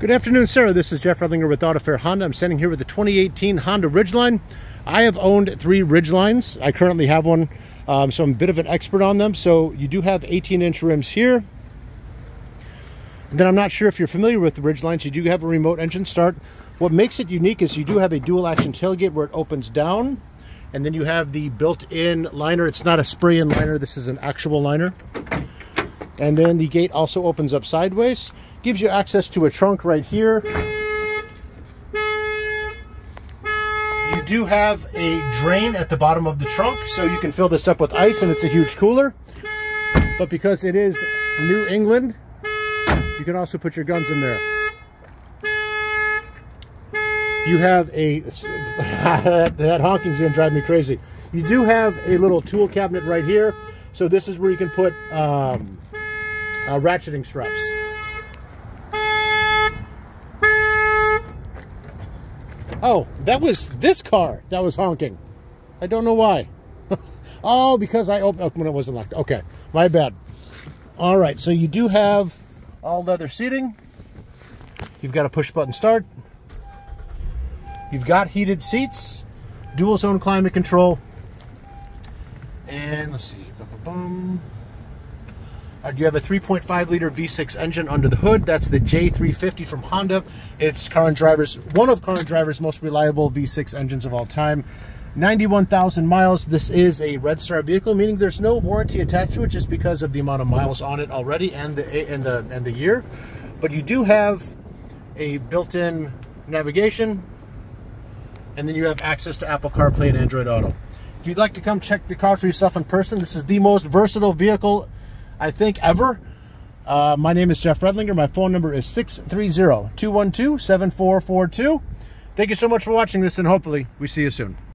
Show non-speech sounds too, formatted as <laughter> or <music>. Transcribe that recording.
Good afternoon, Sara. This is Jeff Redlinger with AutoFair Honda. I'm standing here with the 2018 Honda Ridgeline. I have owned three Ridgelines. I currently have one, um, so I'm a bit of an expert on them. So you do have 18-inch rims here. And then I'm not sure if you're familiar with the Ridgelines. You do have a remote engine start. What makes it unique is you do have a dual-action tailgate where it opens down, and then you have the built-in liner. It's not a spray-in liner. This is an actual liner. And then the gate also opens up sideways. Gives you access to a trunk right here. You do have a drain at the bottom of the trunk, so you can fill this up with ice and it's a huge cooler. But because it is New England, you can also put your guns in there. You have a, <laughs> that honking's gonna drive me crazy. You do have a little tool cabinet right here. So this is where you can put um, uh, ratcheting straps. Oh, that was this car that was honking. I don't know why. <laughs> oh, because I opened oh, when it wasn't locked. Okay, my bad. All right, so you do have all leather seating. You've got a push button start. You've got heated seats, dual zone climate control. And let's see. Uh, you have a 3.5 liter V6 engine under the hood. That's the J350 from Honda. It's and Driver's one of and Driver's most reliable V6 engines of all time. 91,000 miles. This is a Red Star vehicle, meaning there's no warranty attached to it just because of the amount of miles on it already and the and the and the year. But you do have a built-in navigation, and then you have access to Apple CarPlay and Android Auto. If you'd like to come check the car for yourself in person, this is the most versatile vehicle I think, ever. Uh, my name is Jeff Redlinger. My phone number is 630 212 7442. Thank you so much for watching this, and hopefully, we see you soon.